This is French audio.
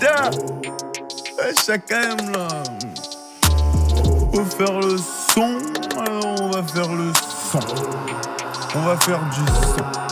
putain eh, Chacun aime là. Faut faire le son, alors on va faire le son. On va faire du son.